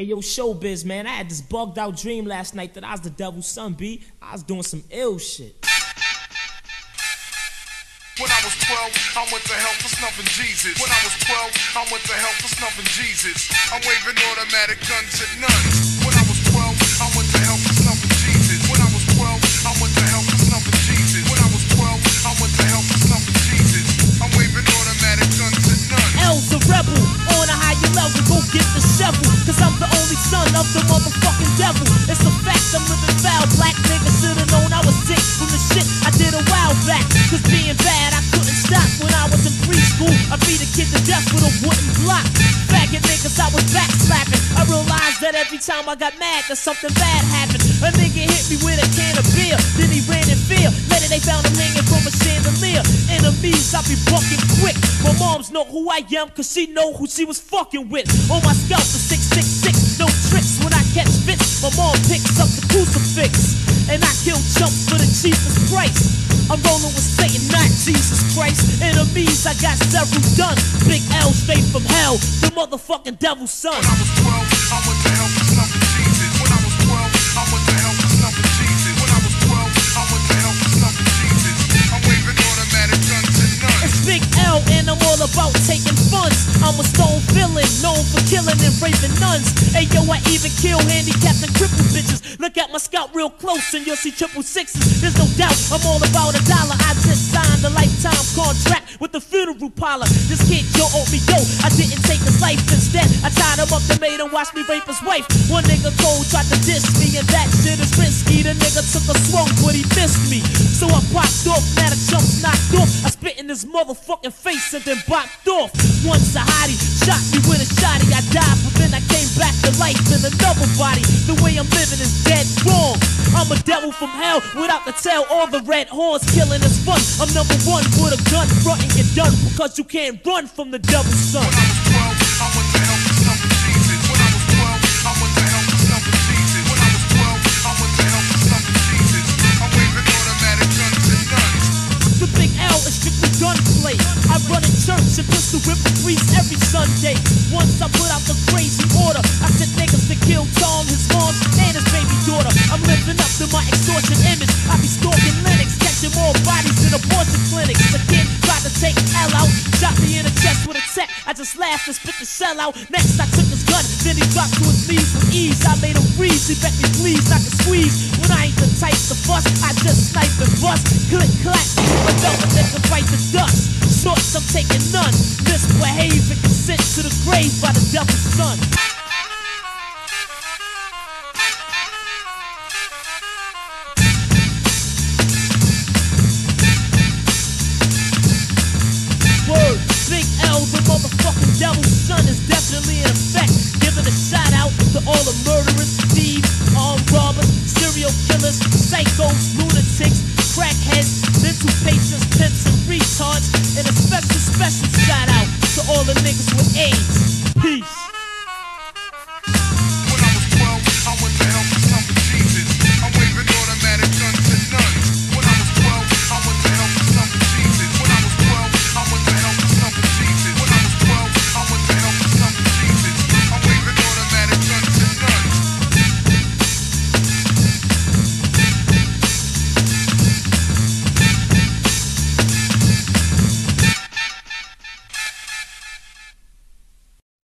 Hey yo, showbiz, man. I had this bugged out dream last night that I was the devil's son, B. I was doing some ill shit. When I was 12, I went to hell for snuffing Jesus. When I was 12, I went to hell for snuffing Jesus. I'm waving automatic guns at nuns. Of the motherfucking devil. It's a fact I'm living foul. Black niggas should've known I was sick from the shit I did a while back. Cause being bad, I couldn't stop when I was in preschool. I beat a kid to death with a wooden block. Faggot niggas, I was back backslapping. I realized that every time I got mad, that something bad happened. A nigga hit me with a can of beer, then he ran in fear. Later they found him hanging from a chandelier. Enemies, I be bucking quick. My moms know who I am, cause she know who she was fucking with. On my scalp, the 666, no crucifix, and I kill chumps for the cheapest price. I'm rolling with Satan, not Jesus Christ. Enemies, I got several done. Big L straight from hell, the motherfucking devil's son. When I was 12, I went to hell a stone villain, known for killing and raping nuns. Hey yo, I even kill handicapped and crippled bitches. Look at my scalp real close and you'll see triple sixes. There's no doubt I'm all about a dollar. I just signed a lifetime contract with the funeral parlor. This kid Joe owed me yo. I didn't take his life instead. I tied him up and made him watch me rape his wife. One nigga cold tried to diss me and that shit is risky. The nigga took a swung but he missed me. So I popped off, his motherfucking face and then bopped off. Once a hottie shot me with a shotty, I died, but then I came back to life in another body. The way I'm living is dead wrong. I'm a devil from hell without the tail or the red horns. Killing is fun. I'm number one with a gun, fronting you done because you can't run from the devil's son. Church and pistol whip the priest every Sunday. Once I put out the crazy order, I sent niggas to kill Tom, his mom, and his baby daughter. I'm living up to my extortion image. I be stalking Linux, catching more bodies in abortion clinics. The kid tried to take L out, shot me in the chest with a tech. I just laughed and spit the shell out. Next, I took his gun, then he dropped to his knees with ease. I made him freeze, he bet me please I to squeeze. When I ain't the type to fuss, I just snipe and bust. Click, clack, but don't let the bite the dust. I'm taking none. Misbehave and to the grave by the devil's son. Big L, the motherfucking devil's son is definitely in effect. Giving a shout out to all the murderers, thieves, armed robbers, serial killers, psychos,